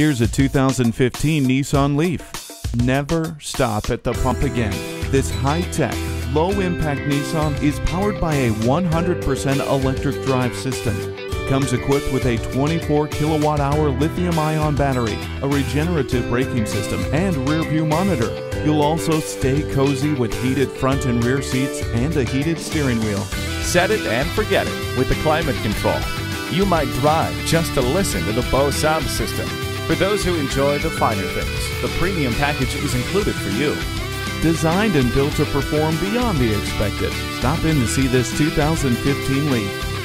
Here's a 2015 Nissan Leaf. Never stop at the pump again. This high-tech, low-impact Nissan is powered by a 100% electric drive system. Comes equipped with a 24 kilowatt hour lithium ion battery, a regenerative braking system, and rear view monitor. You'll also stay cozy with heated front and rear seats and a heated steering wheel. Set it and forget it with the climate control. You might drive just to listen to the Bose sound system. For those who enjoy the finer things, the premium package is included for you. Designed and built to perform beyond the expected. Stop in to see this 2015 Leaf.